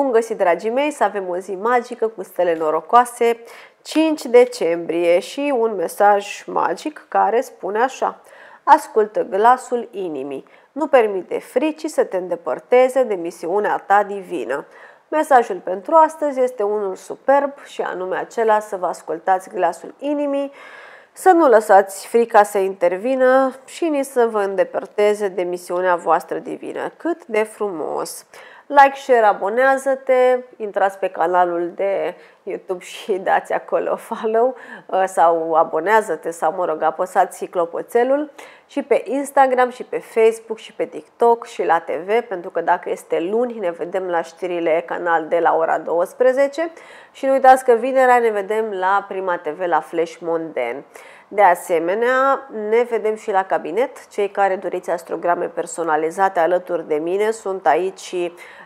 Bun găsit, dragii mei, să avem o zi magică cu stele norocoase, 5 decembrie și un mesaj magic care spune așa. Ascultă glasul inimii. Nu permite fricii să te îndepărteze de misiunea ta divină. Mesajul pentru astăzi este unul superb și anume acela să vă ascultați glasul inimii, să nu lăsați frica să intervină și nici să vă îndepărteze de misiunea voastră divină. Cât de frumos! Like, share, abonează-te, intrați pe canalul de YouTube și dați acolo follow uh, sau abonează-te sau, mă rog, apăsați clopoțelul și pe Instagram și pe Facebook și pe TikTok și la TV, pentru că dacă este luni ne vedem la știrile canal de la ora 12 și nu uitați că vinerea ne vedem la Prima TV la Flash Monden. De asemenea, ne vedem și la cabinet. Cei care doriți astrograme personalizate alături de mine sunt aici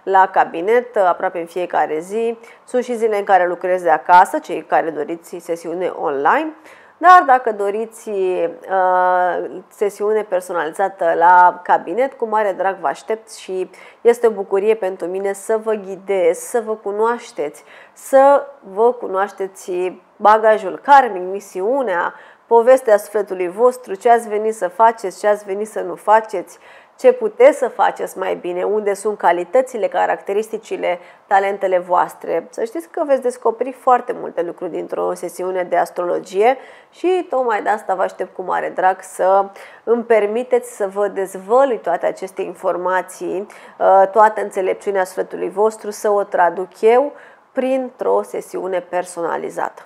la cabinet aproape în fiecare zi. Sunt și zile în care lucrez de acasă, cei care doriți sesiune online. Dar dacă doriți uh, sesiune personalizată la cabinet, cu mare drag vă aștept și este o bucurie pentru mine să vă ghidez, să vă cunoașteți, să vă cunoașteți bagajul karmic, misiunea, povestea sufletului vostru, ce ați venit să faceți, ce ați venit să nu faceți, ce puteți să faceți mai bine, unde sunt calitățile, caracteristicile, talentele voastre. Să știți că veți descoperi foarte multe lucruri dintr-o sesiune de astrologie și tocmai de asta vă aștept cu mare drag să îmi permiteți să vă dezvălui toate aceste informații, uh, toată înțelepciunea sufletului vostru, să o traduc eu printr-o sesiune personalizată.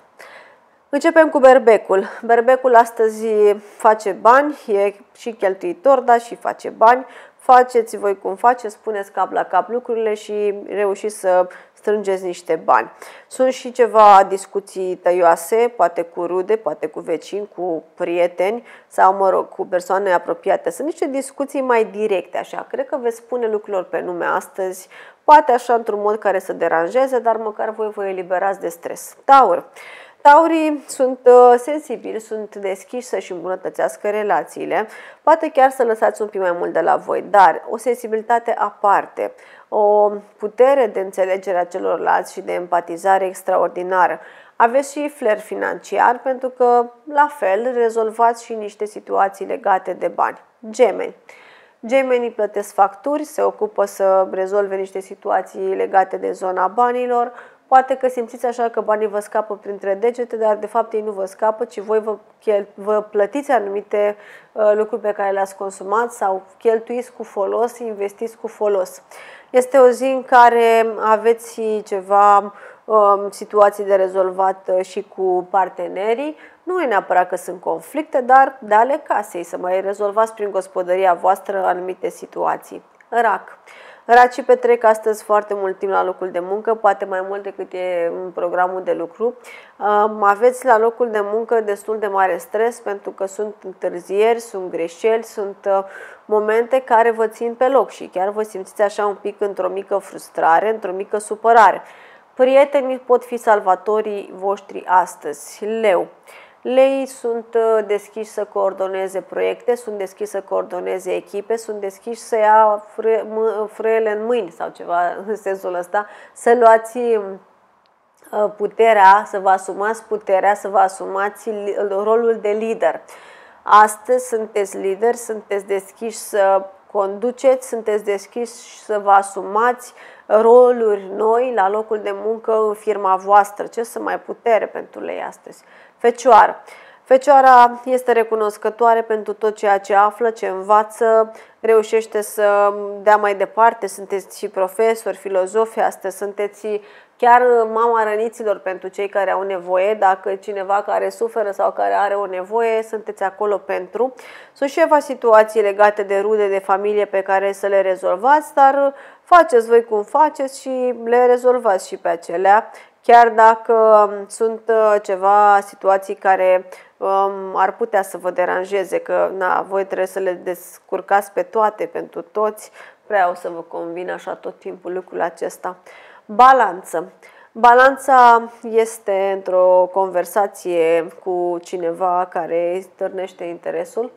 Începem cu berbecul. Berbecul astăzi face bani, e și cheltuitor, dar și face bani. Faceți voi cum faceți, spuneți cap la cap lucrurile și reușiți să strângeți niște bani. Sunt și ceva discuții tăioase, poate cu rude, poate cu vecini, cu prieteni sau, mă rog, cu persoane apropiate. Sunt niște discuții mai directe, așa. Cred că veți spune lucrurilor pe nume astăzi, poate așa într-un mod care să deranjeze, dar măcar voi vă eliberați de stres. Taur. Taurii sunt uh, sensibili, sunt deschiși să-și îmbunătățească relațiile, poate chiar să lăsați un pic mai mult de la voi, dar o sensibilitate aparte, o putere de înțelegere a celorlalți și de empatizare extraordinară. Aveți și flair financiar pentru că, la fel, rezolvați și niște situații legate de bani. Gemeni. Gemenii plătesc facturi, se ocupă să rezolve niște situații legate de zona banilor, Poate că simțiți așa că banii vă scapă printre degete, dar de fapt ei nu vă scapă, ci voi vă, chel- vă plătiți anumite uh, lucruri pe care le-ați consumat sau cheltuiți cu folos, investiți cu folos. Este o zi în care aveți ceva um, situații de rezolvat uh, și cu partenerii. Nu e neapărat că sunt conflicte, dar de ale casei, să mai rezolvați prin gospodăria voastră anumite situații. Rac. Racii petrec astăzi foarte mult timp la locul de muncă, poate mai mult decât e în programul de lucru. Aveți la locul de muncă destul de mare stres pentru că sunt întârzieri, sunt greșeli, sunt uh, momente care vă țin pe loc și chiar vă simțiți așa un pic într-o mică frustrare, într-o mică supărare. Prietenii pot fi salvatorii voștri astăzi. Leu. Lei sunt uh, deschiși să coordoneze proiecte, sunt deschiși să coordoneze echipe, sunt deschiși să ia frâiele în mâini sau ceva în sensul ăsta, să luați uh, puterea, să vă asumați puterea, să vă asumați rolul de lider. Astăzi sunteți lideri, sunteți deschiși să conduceți, sunteți deschiși să vă asumați roluri noi la locul de muncă în firma voastră. Ce să mai putere pentru lei astăzi? Fecioară. Fecioara este recunoscătoare pentru tot ceea ce află, ce învață, reușește să dea mai departe. Sunteți și profesori, filozofi, astăzi sunteți chiar mama răniților pentru cei care au nevoie. Dacă cineva care suferă sau care are o nevoie, sunteți acolo pentru. Sunt și ceva situații legate de rude, de familie pe care să le rezolvați, dar faceți voi cum faceți și le rezolvați și pe acelea chiar dacă um, sunt uh, ceva situații care um, ar putea să vă deranjeze, că na, voi trebuie să le descurcați pe toate, pentru toți, prea o să vă convină așa tot timpul lucrul acesta. Balanță. Balanța este într-o conversație cu cineva care îi stârnește interesul.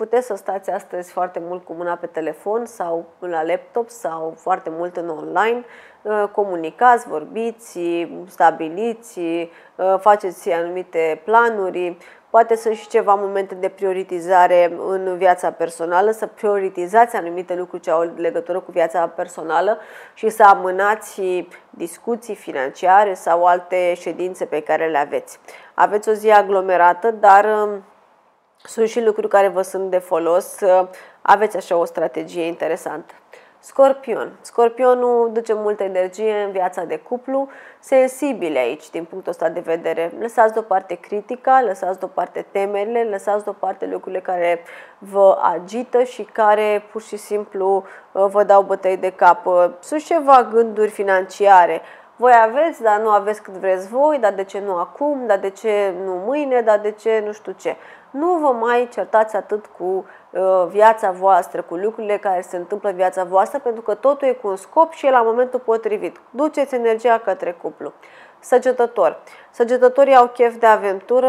Uh, puteți să stați astăzi foarte mult cu mâna pe telefon sau la laptop sau foarte mult în online, uh, comunicați, vorbiți, stabiliți, uh, faceți anumite planuri, Poate sunt și ceva momente de prioritizare în viața personală, să prioritizați anumite lucruri ce au legătură cu viața personală și să amânați discuții financiare sau alte ședințe pe care le aveți. Aveți o zi aglomerată, dar um, sunt și lucruri care vă sunt de folos. Aveți așa o strategie interesantă. Scorpion. Scorpionul duce multă energie în viața de cuplu, sensibile aici din punctul ăsta de vedere. Lăsați deoparte critica, lăsați deoparte temerile, lăsați deoparte lucrurile care vă agită și care pur și simplu uh, vă dau bătăi de cap. Uh, sunt ceva gânduri financiare, voi aveți, dar nu aveți cât vreți voi, dar de ce nu acum, dar de ce nu mâine, dar de ce nu știu ce. Nu vă mai certați atât cu uh, viața voastră, cu lucrurile care se întâmplă în viața voastră, pentru că totul e cu un scop și e la momentul potrivit. Duceți energia către cuplu. Săgetător. Săgetătorii au chef de aventură,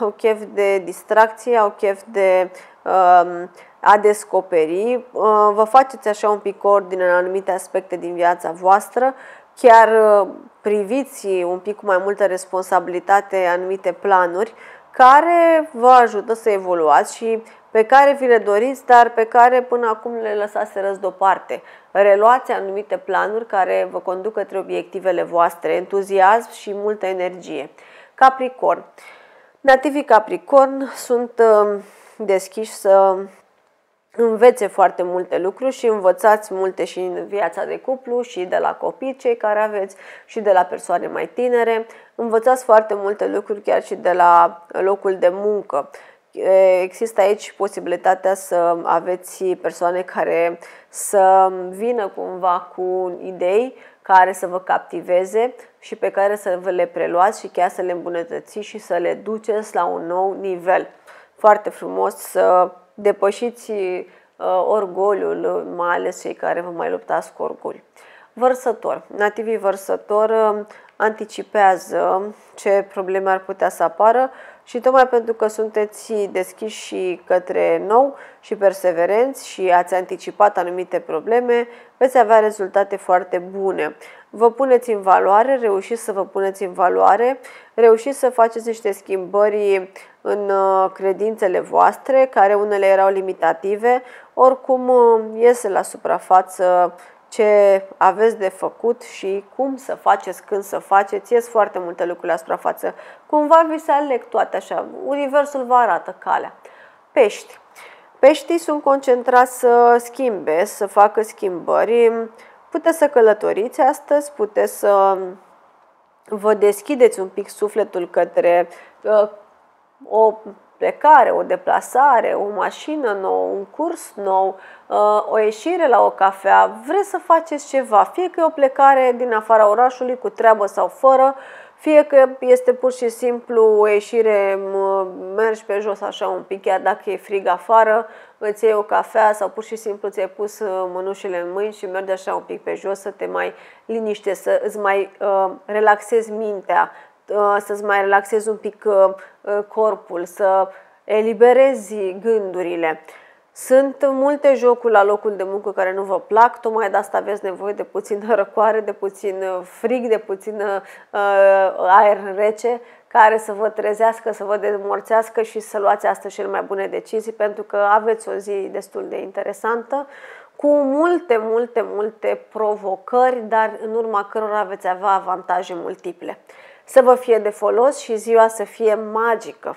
au chef de distracție, au chef de uh, a descoperi. Uh, vă faceți așa un pic ordine în anumite aspecte din viața voastră chiar uh, priviți un pic cu mai multă responsabilitate anumite planuri care vă ajută să evoluați și pe care vi le doriți, dar pe care până acum le lăsați răs deoparte. Reluați anumite planuri care vă conduc către obiectivele voastre, entuziasm și multă energie. Capricorn. Nativii Capricorn sunt uh, deschiși să învețe foarte multe lucruri și învățați multe și în viața de cuplu și de la copii cei care aveți și de la persoane mai tinere. Învățați foarte multe lucruri chiar și de la locul de muncă. Există aici posibilitatea să aveți persoane care să vină cumva cu idei care să vă captiveze și pe care să vă le preluați și chiar să le îmbunătățiți și să le duceți la un nou nivel. Foarte frumos să depășiți uh, orgoliul, mai ales cei care vă mai luptați cu orgoliu. Vărsător. Nativii vărsător uh, anticipează ce probleme ar putea să apară și tocmai pentru că sunteți deschiși către nou și perseverenți și ați anticipat anumite probleme, veți avea rezultate foarte bune. Vă puneți în valoare, reușiți să vă puneți în valoare, reușiți să faceți niște schimbări în uh, credințele voastre, care unele erau limitative, oricum uh, iese la suprafață ce aveți de făcut și cum să faceți, când să faceți, ies foarte multe lucruri la suprafață. Cumva vi se aleg toate așa, universul vă arată calea. Pești. Peștii sunt concentrați să schimbe, să facă schimbări. Puteți să călătoriți astăzi, puteți să vă deschideți un pic sufletul către uh, o plecare, o deplasare, o mașină nouă, un curs nou, uh, o ieșire la o cafea, vreți să faceți ceva, fie că e o plecare din afara orașului cu treabă sau fără, fie că este pur și simplu o ieșire, mergi pe jos așa un pic, chiar dacă e frig afară, îți iei o cafea sau pur și simplu ți-ai pus uh, mânușile în mâini și mergi așa un pic pe jos să te mai liniște, să îți mai uh, relaxezi mintea, Uh, să-ți mai relaxezi un pic uh, uh, corpul, să eliberezi gândurile. Sunt multe jocuri la locul de muncă care nu vă plac, tocmai de asta aveți nevoie de puțin răcoare, de puțin frig, de puțin uh, aer rece care să vă trezească, să vă demorțească și să luați astăzi cele mai bune decizii pentru că aveți o zi destul de interesantă cu multe, multe, multe provocări, dar în urma cărora veți avea avantaje multiple. Să vă fie de folos și ziua să fie magică!